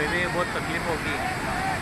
तो हुए भी बहुत तकलीफ़ होगी।